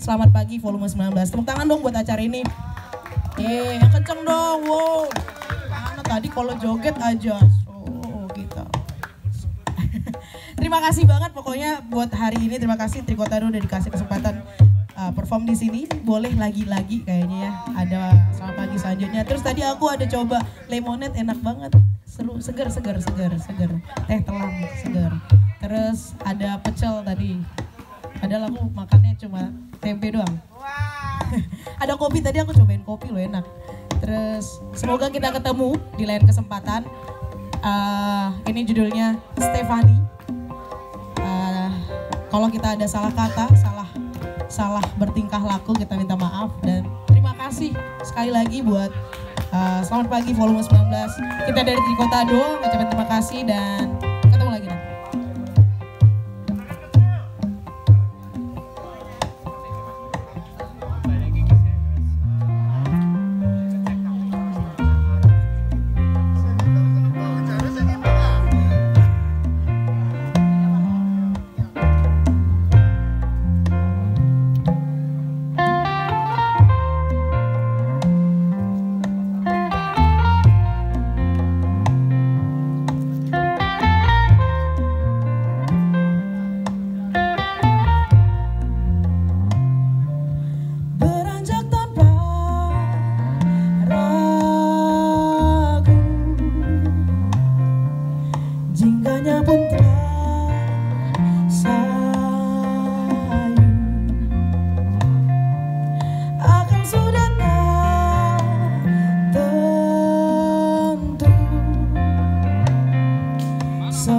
Selamat Pagi volume 19. Tepuk tangan dong buat acara ini. Eh, yang kenceng dong. Wow. Mana tadi kalau joget aja. Oh, gitu. terima kasih banget pokoknya buat hari ini. Terima kasih Trikotado udah dikasih kesempatan uh, perform di sini. Boleh lagi-lagi kayaknya ya. Ada selamat pagi selanjutnya. Terus tadi aku ada coba lemonade enak banget. Seru, seger, seger, seger, seger. Teh telang, seger. Terus ada pecel tadi. Padahal aku makannya cuma tempe doang. ada kopi tadi aku cobain kopi loh enak. Terus semoga kita ketemu di lain kesempatan. Uh, ini judulnya Stefani. Uh, kalau kita ada salah kata, salah salah bertingkah laku kita minta maaf dan terima kasih sekali lagi buat uh, selamat pagi volume 19. Kita dari Trikotado ucapin terima kasih dan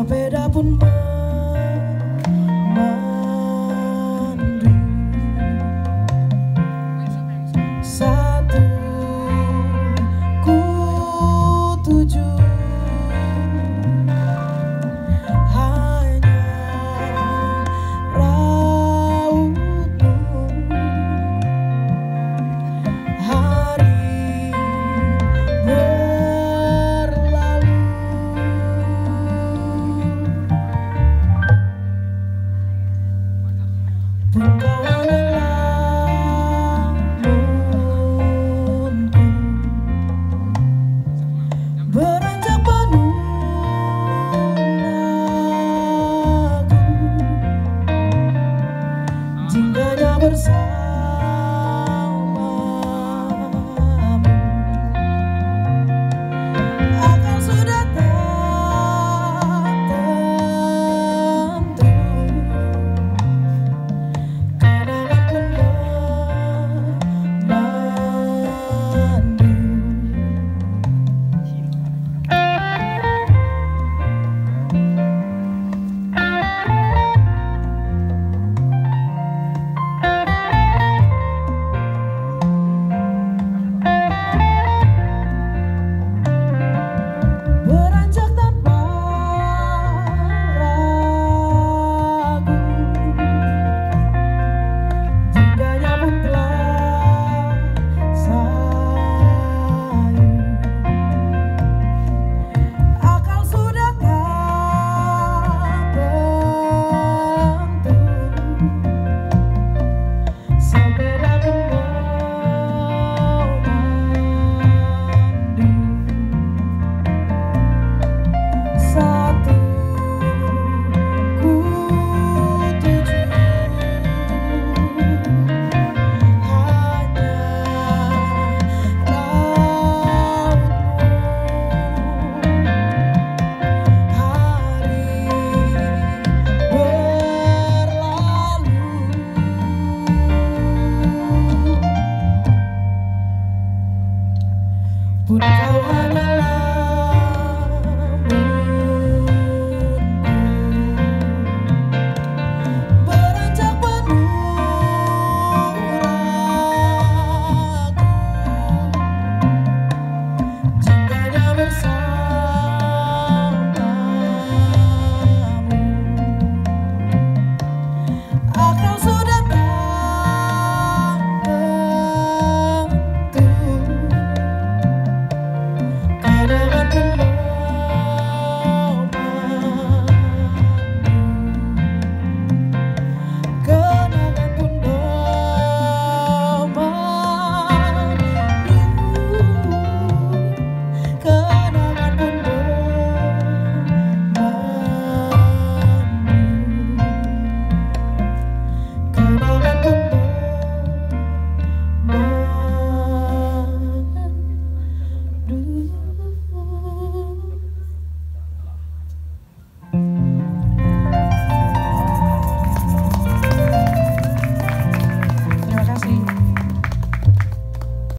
beda pun tak Oh.